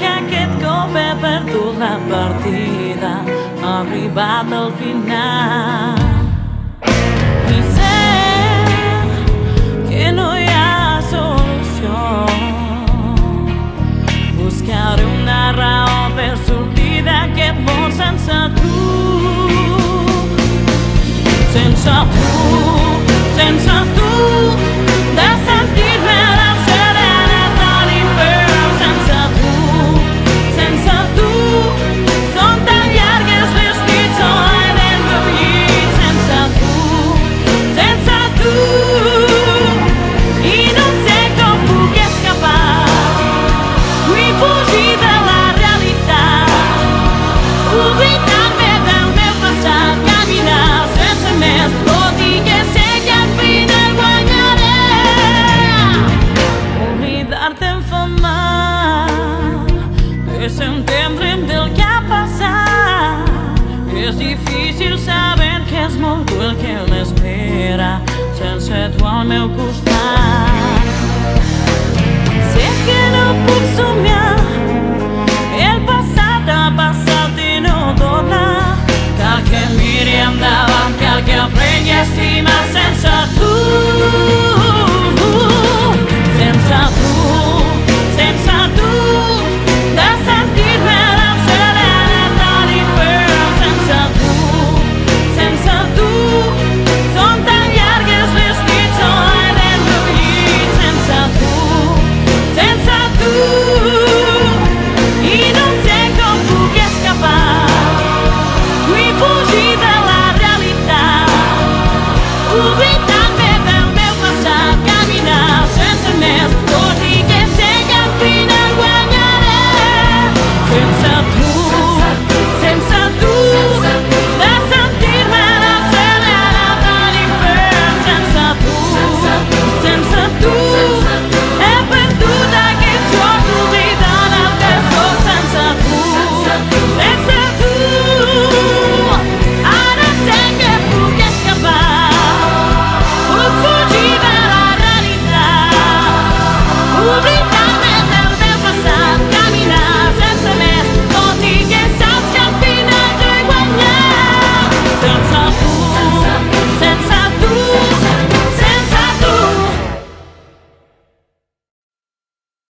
que aquest cop he perdut la partida, ha arribat al final. I sé que no hi ha solució, buscaré una raó per sortir d'aquest món sense tu. Sense tu, sense tu, carretera sense tu al meu costat. Sé que no puc somiar el passat ha passat i no torna cal que miri endavant cal que aprengui a estimar sense tu descubren